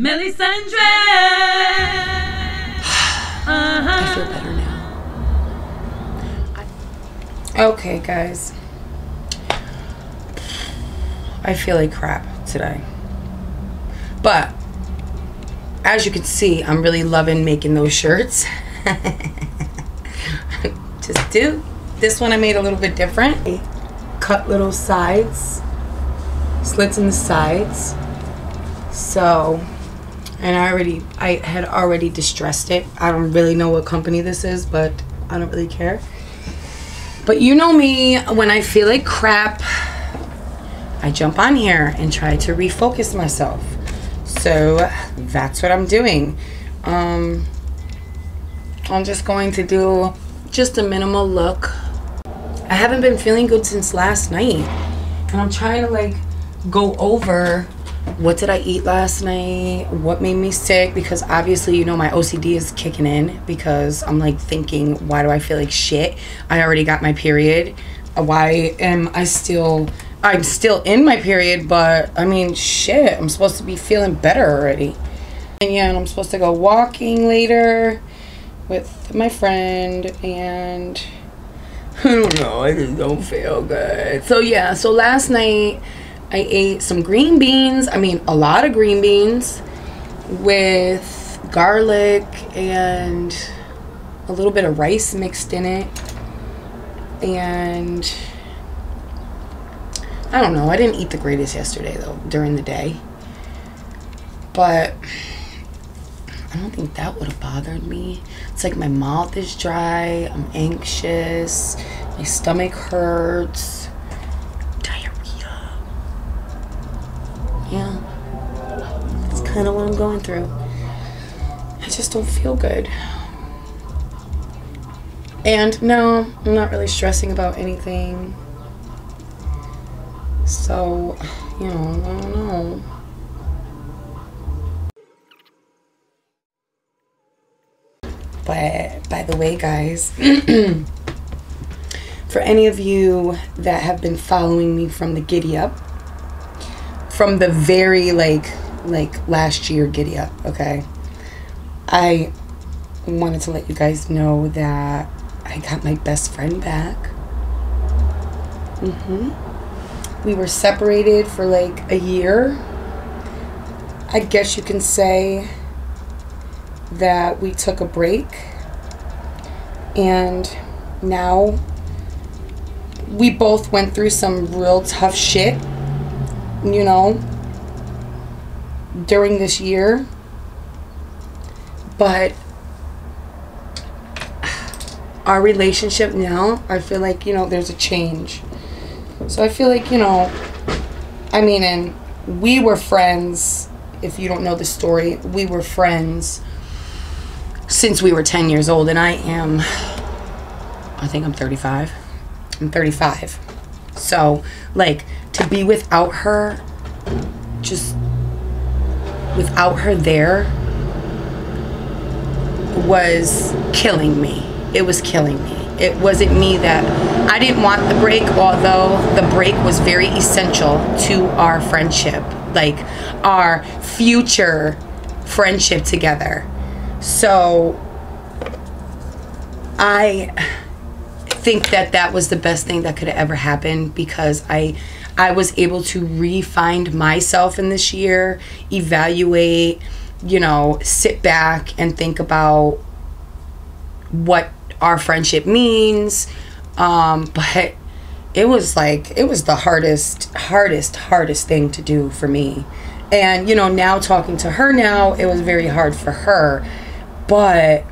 Meli Sandra! Uh-huh. I feel better now. Okay, guys. I feel like crap today. But as you can see, I'm really loving making those shirts. Just do. This one I made a little bit different. Cut little sides, slits in the sides. So, and I already, I had already distressed it. I don't really know what company this is, but I don't really care. But you know me, when I feel like crap, I jump on here and try to refocus myself. So that's what I'm doing. Um, I'm just going to do just a minimal look. I haven't been feeling good since last night. And I'm trying to like go over what did I eat last night? What made me sick? Because obviously, you know, my OCD is kicking in because I'm like thinking, why do I feel like shit? I already got my period. Uh, why am I still I'm still in my period, but I mean, shit, I'm supposed to be feeling better already. And yeah, and I'm supposed to go walking later with my friend, and I don't know, I just don't feel good. So yeah, so last night I ate some green beans, I mean, a lot of green beans with garlic and a little bit of rice mixed in it. And I don't know. I didn't eat the greatest yesterday though during the day. But I don't think that would have bothered me. It's like my mouth is dry, I'm anxious, my stomach hurts, Yeah. That's kind of what I'm going through. I just don't feel good. And no, I'm not really stressing about anything. So, you know, I don't know. But by the way, guys, for any of you that have been following me from the giddy up, from the very like like last year giddy up, okay? I wanted to let you guys know that I got my best friend back. Mhm we were separated for like a year. I guess you can say that we took a break and now we both went through some real tough shit, you know, during this year. But our relationship now, I feel like, you know, there's a change so I feel like, you know, I mean, and we were friends. If you don't know the story, we were friends since we were 10 years old, and I am, I think I'm 35. I'm 35. So, like, to be without her, just without her there, was killing me. It was killing me. It wasn't me that I didn't want the break, although the break was very essential to our friendship, like our future friendship together. So I think that that was the best thing that could have ever happened because I I was able to re-find myself in this year, evaluate, you know, sit back and think about what our friendship means. Um, but it was like it was the hardest, hardest, hardest thing to do for me. And you know, now talking to her now, it was very hard for her. But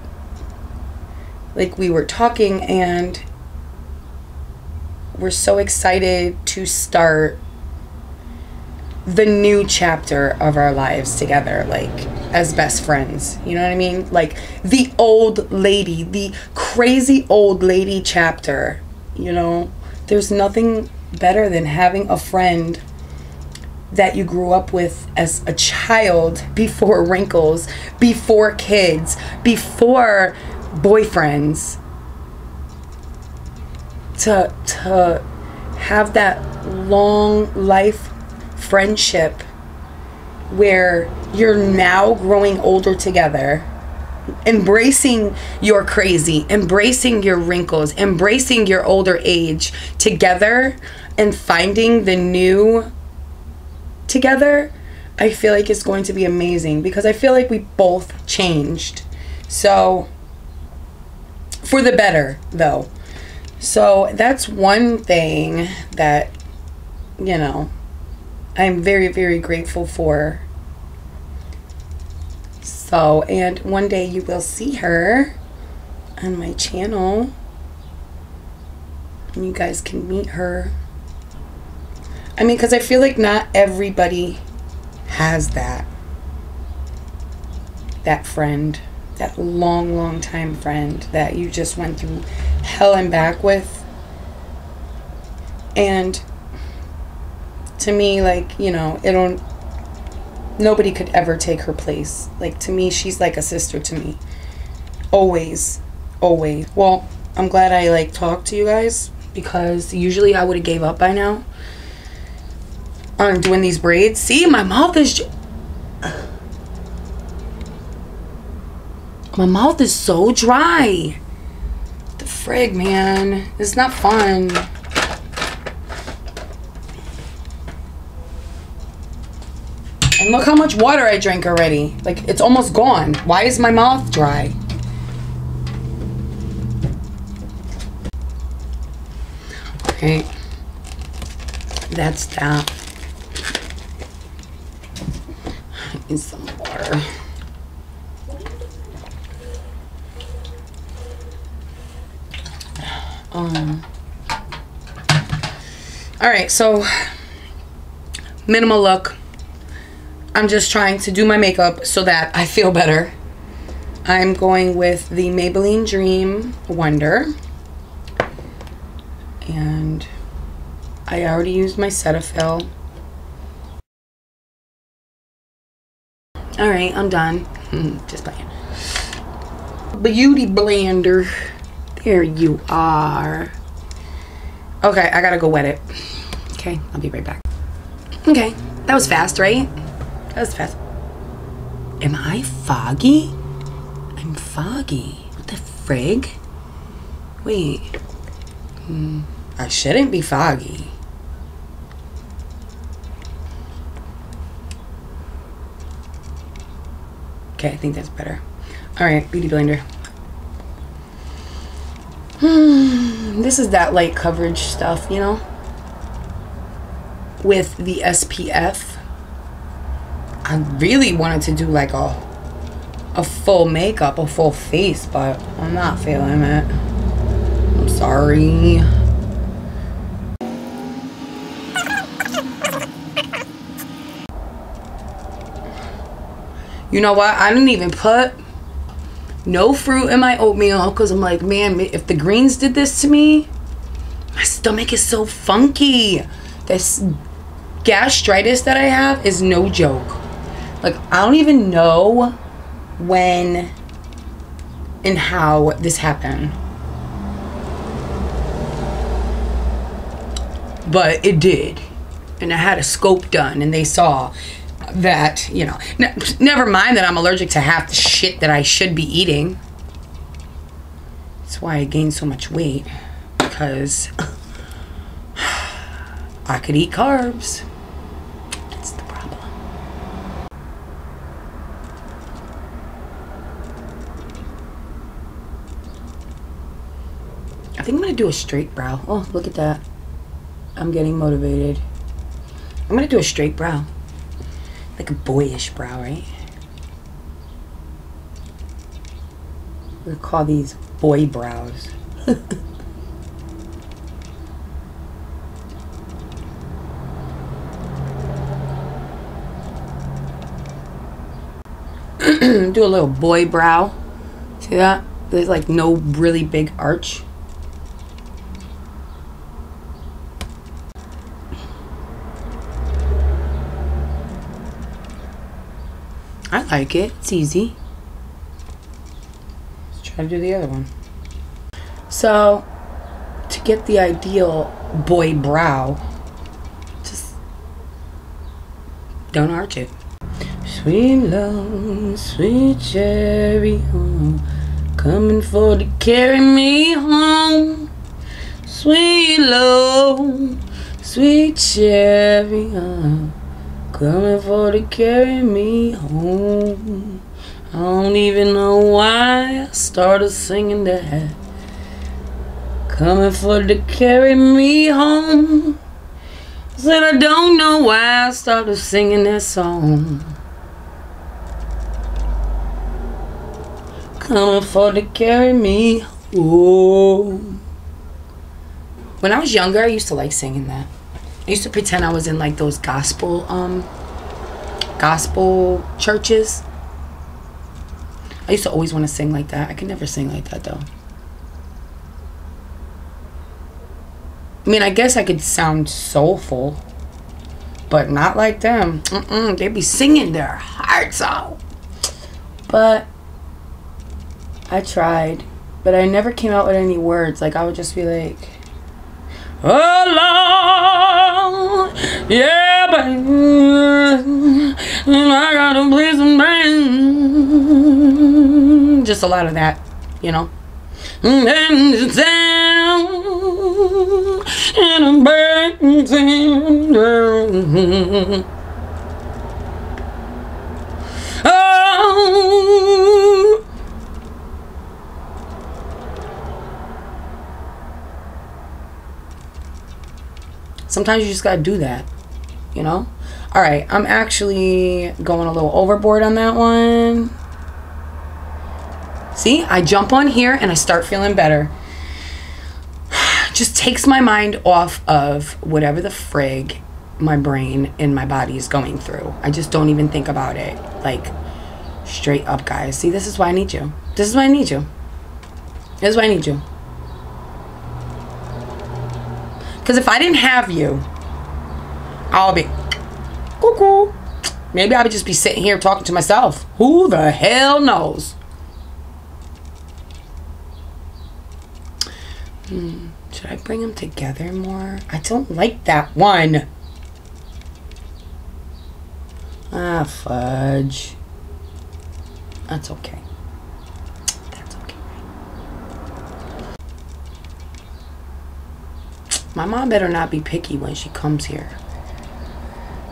like we were talking and we're so excited to start the new chapter of our lives together like as best friends. You know what i mean? Like the old lady the crazy old lady chapter you know? There's nothing better than having a friend that you grew up with as a child before wrinkles before kids before boyfriends to to have that long life friendship where you're now growing older together embracing your crazy, embracing your wrinkles, embracing your older age together and finding the new together, I feel like it's going to be amazing because I feel like we both changed. So, for the better, though. So, that's one thing that, you know, I'm very, very grateful for so, and one day you will see her on my channel. And you guys can meet her. I mean, because I feel like not everybody has that. That friend. That long, long time friend that you just went through hell and back with. And to me, like, you know, it'll nobody could ever take her place. Like to me, she's like a sister to me. Always, always. Well, I'm glad I like talked to you guys because usually I would have gave up by now on doing these braids. See, my mouth is my mouth is so dry. Frig, man. It's not fun. And look how much water I drank already. Like, it's almost gone. Why is my mouth dry? Okay. That's that. I need some water. Um. All right, so minimal look. I'm just trying to do my makeup so that I feel better. I'm going with the Maybelline Dream Wonder. And I already used my Cetaphil. Alright, I'm done. just playing. Beauty blender. There you are. Okay, I gotta go wet it. Okay, I'll be right back. Okay, that was fast, right? That was fast. Am I foggy? I'm foggy. What the frig? Wait. Hmm. I shouldn't be foggy. Okay, I think that's better. Alright, Beauty Blender. This is that light coverage stuff, you know? With the SPF. I really wanted to do like a a full makeup, a full face, but I'm not feeling it. I'm sorry. You know what? I didn't even put no fruit in my oatmeal because I'm like, man, if the greens did this to me, my stomach is so funky. This gastritis that I have is no joke. Like, I don't even know when and how this happened. But it did. And I had a scope done, and they saw that, you know, never mind that I'm allergic to half the shit that I should be eating. That's why I gained so much weight. Because I could eat carbs. That's the problem. I think I'm to do a straight brow. Oh, look at that. I'm getting motivated. I'm to do a straight brow. Like a boyish brow, right? We call these boy brows. do a little boy brow. See that? There's like no really big arch. I like it. It's easy. Let's try to do the other one. So, to get the ideal boy brow, just don't arch it. Sweet love, sweet cherry, home. Coming for to carry me home. Sweet love, sweet cherry, home. Coming for to carry me home. I don't even know why I started singing that. Coming for to carry me home. Said I don't know why I started singing that song. Coming for to carry me home. When I was younger, I used to like singing that. I used to pretend I was in like those gospel um gospel churches. I used to always want to sing like that. I could never sing like that though. I mean, I guess I could sound soulful, but not like them. Mm-mm, they be singing their hearts out. But I tried, but I never came out with any words. Like I would just be like, "Oh Lord, yeah, but I gotta play some band." Just a lot of that, you know. And down and I'm burning down. Oh. Sometimes you just gotta do that, you know? All right, I'm actually going a little overboard on that one. See, I jump on here and I start feeling better. Just takes my mind off of whatever the frig my brain and my body is going through. I just don't even think about it. Like, straight up, guys. See, this is why I need you. This is why I need you. This is why I need you. Because if I didn't have you, I'll be cuckoo. Maybe I would just be sitting here talking to myself. Who the hell knows? Hmm. Should I bring them together more? I don't like that one. Ah, fudge. That's okay. That's okay. My mom better not be picky when she comes here.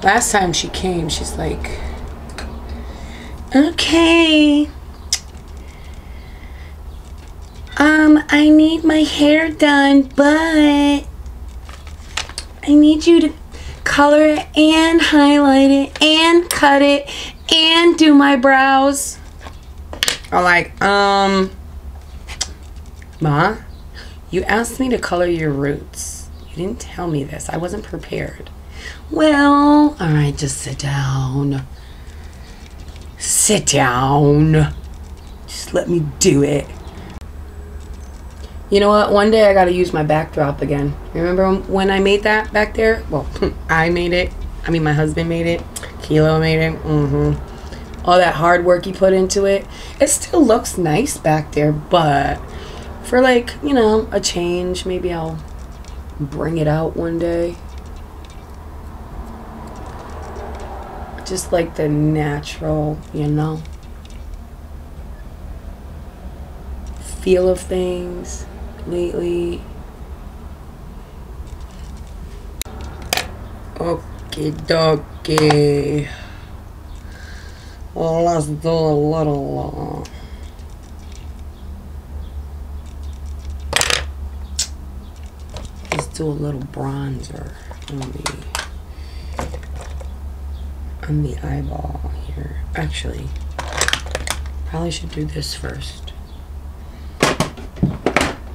Last time she came, she's like, okay. Um, I need my hair done, but I need you to color it and highlight it and cut it and do my brows. Or like, um, Ma, you asked me to color your roots. You didn't tell me this. I wasn't prepared. Well, all right, just sit down. Sit down. Just let me do it. You know what? One day I gotta use my backdrop again. Remember when I made that back there? Well, I made it. I mean, my husband made it. Kilo made it. Mm-hmm. All that hard work he put into it. It still looks nice back there, but for like, you know, a change, maybe I'll bring it out one day. Just like the natural, you know, feel of things lately. Okie dokie. Let's do a little. Uh, do a little bronzer on the on the eyeball here. Actually, probably should do this first.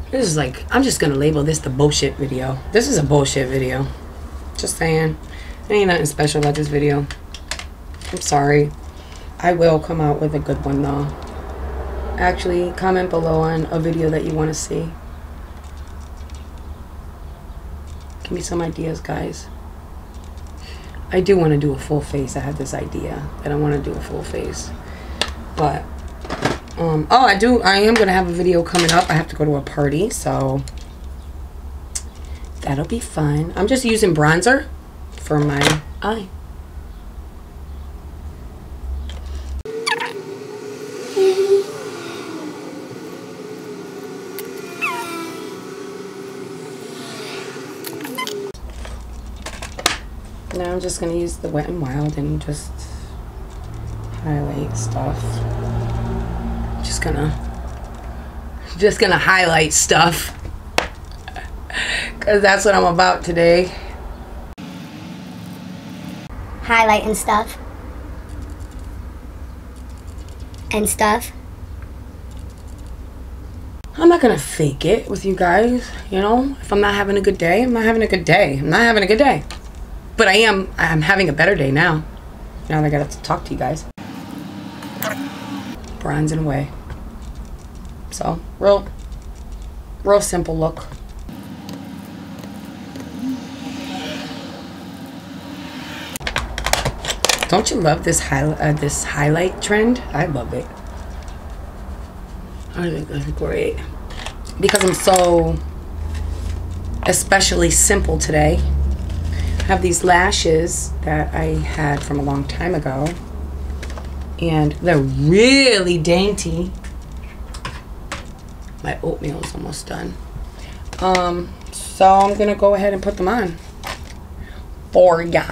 This is like, I'm just gonna label this the bullshit video. This is a bullshit video. Just saying. There ain't nothing special about this video. I'm sorry. I will come out with a good one though. Actually, comment below on a video that you want to see. Give me some ideas, guys. I do want to do a full face. I have this idea that I want to do a full face. But um, oh, I do. I am going to have a video coming up. I have to go to a party, so that'll be fun. I'm just using bronzer for my eye. Just gonna use the Wet and Wild and just highlight stuff. Just gonna, just gonna highlight stuff. Cause that's what I'm about today. highlight and stuff. And stuff. I'm not gonna fake it with you guys, you know? If I'm not having a good day, I'm not having a good day. I'm not having a good day. But I am I'm having a better day now. Now that I got to talk to you guys. Bronzing away. So, real real simple look. Don't you love this high, uh, this highlight trend? I love it. I think that's great. Because I'm so especially simple today. Have these lashes that I had from a long time ago. And they're really dainty. My oatmeal is almost done. Um, so I'm gonna go ahead and put them on for ya.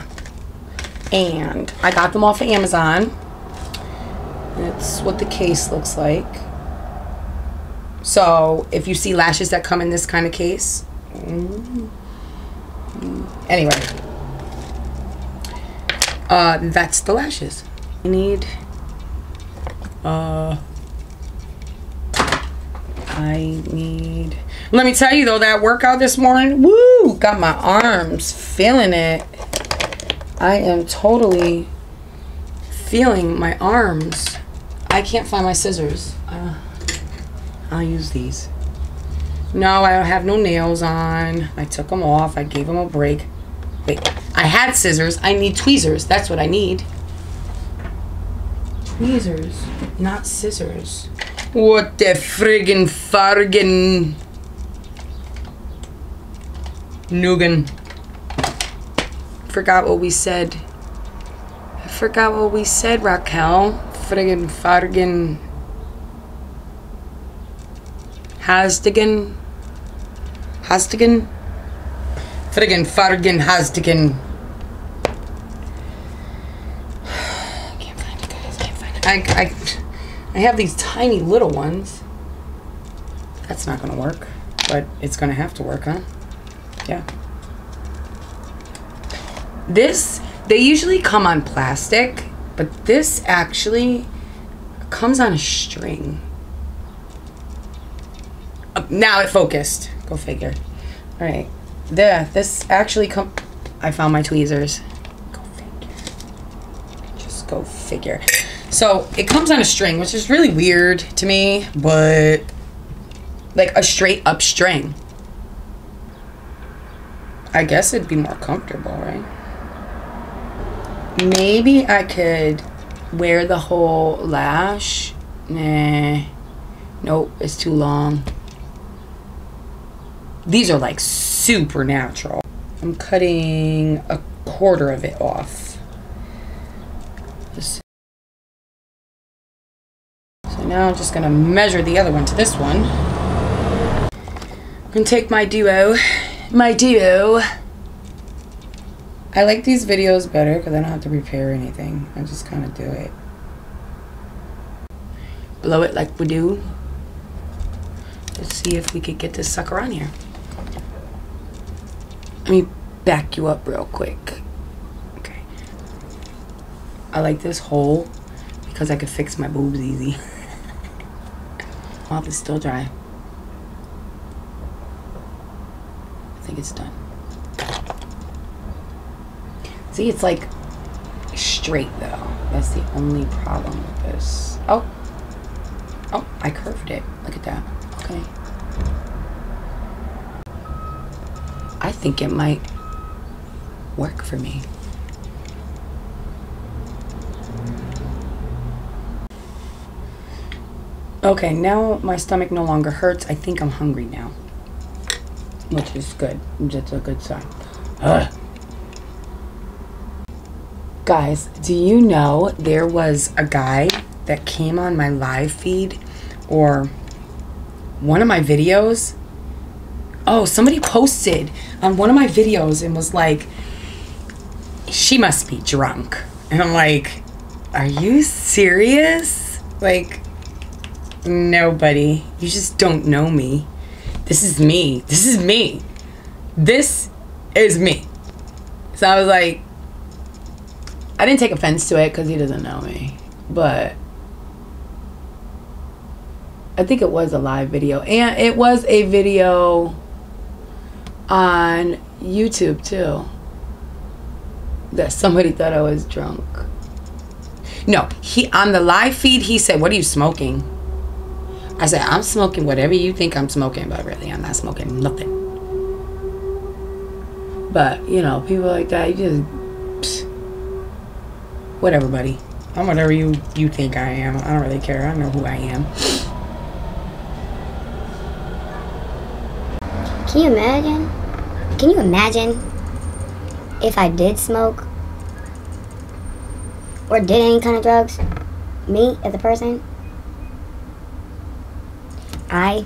And I got them off of Amazon. That's what the case looks like. So if you see lashes that come in this kind of case, mm, anyway, uh, that's the lashes. I need, uh, I need. Let me tell you though, that workout this morning, woo, got my arms feeling it. I am totally feeling my arms. I can't find my scissors. Uh, I'll use these. No, I don't have no nails on. I took them off. I gave them a break. Wait, had scissors. I need tweezers. That's what I need. Tweezers, not scissors. What the friggin' fargen. Nugan. Forgot what we said. I forgot what we said, Raquel. Friggin' fargen. Hasdigan. Hasdigan. Friggin' fargen Hasdigan. Can't find it, guys. Can't find it. I, I, I have these tiny little ones. That's not gonna work, but it's gonna have to work, huh? Yeah. This, they usually come on plastic, but this actually comes on a string. Uh, now it focused. Go figure. All right. There, this actually come. I found my tweezers. Go figure. Just go figure. So it comes on a string, which is really weird to me, but like a straight up string. I guess it'd be more comfortable, right? Maybe I could wear the whole lash. Nah. Nope, it's too long. These are like super natural. I'm cutting a quarter of it off. This- So now I'm just gonna measure the other one to this one. I'm gonna take my duo, my duo. I like these videos better because I don't have to prepare anything. I just kind of do it. Blow it like we do. Let's see if we could get this sucker on here. Let me back you up real quick. Okay. I like this hole because I could fix my boobs easy. Mop is still dry. I think it's done. See, it's like straight though. That's the only problem with this. Oh. Oh, I curved it. Look at that. Okay. I think it might work for me. Okay, now my stomach no longer hurts. I think I'm hungry now. Which is good. That's a good sign. Ugh. Guys, do you know there was a guy that came on my live feed or one of my videos? Oh, somebody posted on one of my videos and was like, she must be drunk. And I'm like, are you serious? Like, nobody. You just don't know me. This is me. This is me. This is me. So I was like, I didn't take offense to it because he doesn't know me. But I think it was a live video. And it was a video on YouTube too. That somebody thought I was drunk. No, he on the live feed he said, "What are you smoking?" I said, "I'm smoking whatever you think I'm smoking, but really I'm not smoking nothing." But you know, people like that, you just whatever, buddy. I'm whatever you you think I am. I don't really care. I know who I am. Can you imagine? Can you imagine if I did smoke or did any kind of drugs? Me as a person? I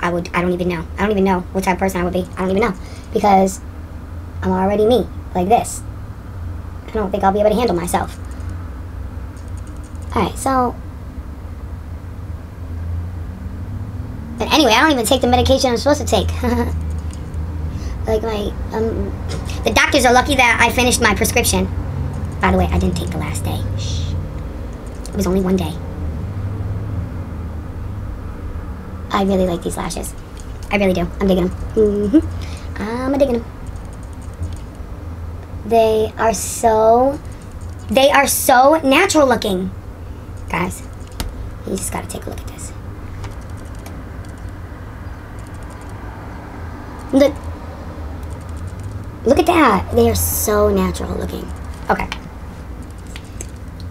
I would I don't even know. I don't even know what type of person I would be. I don't even know. Because I'm already me, like this. I don't think I'll be able to handle myself. Alright, so And anyway, I don't even take the medication I'm supposed to take. like my um the doctors are lucky that I finished my prescription. By the way, I didn't take the last day. Shh. It was only one day. I really like these lashes. I really do. I'm digging them. hmm I'm digging them. They are so, they are so natural looking. Guys, you just gotta take a look at this. Look, look at that. They are so natural looking. Okay.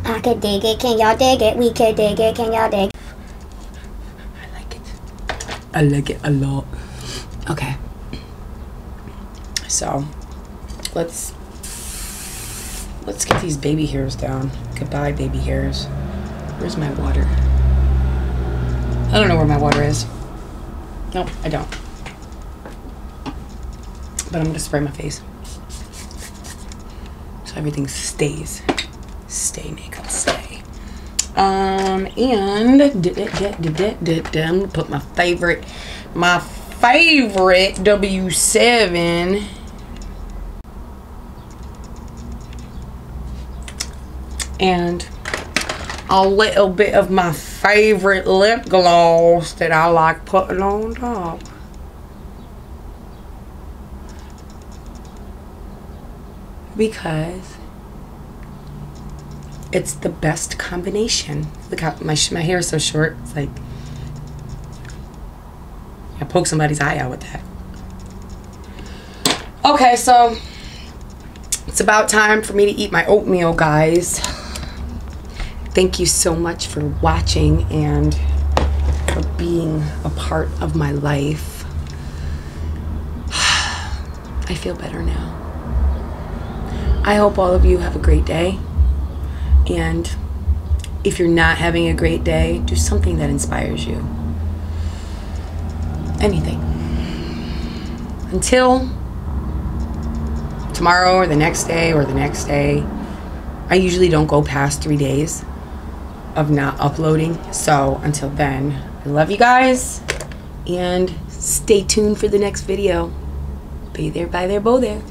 I could dig it. Can y'all dig it? We could dig it. Can y'all dig? I like it. A lot. Okay. So, let's let's get these baby hairs down. Goodbye, baby hairs. Where's my water? I don't know where my water is. Nope, I don't. But I'm gonna spray my face. So everything stays. Stay, makeup, stay. Um, and put my favorite, my favorite W7 and a little bit of my favorite lip gloss that I like putting on top. Because it's the best combination. Look how my, my hair is so short. It's like I poke somebody's eye out with that. Okay, so it's about time for me to eat my oatmeal, guys. Thank you so much for watching and for being a part of my life. I feel better now. I hope all of you have a great day. And if you're not having a great day, do something that inspires you. Anything. Until tomorrow or the next day or the next day, I usually don't go past three days of not uploading. So until then, I love you guys and stay tuned for the next video. Be there, bye there, bo there.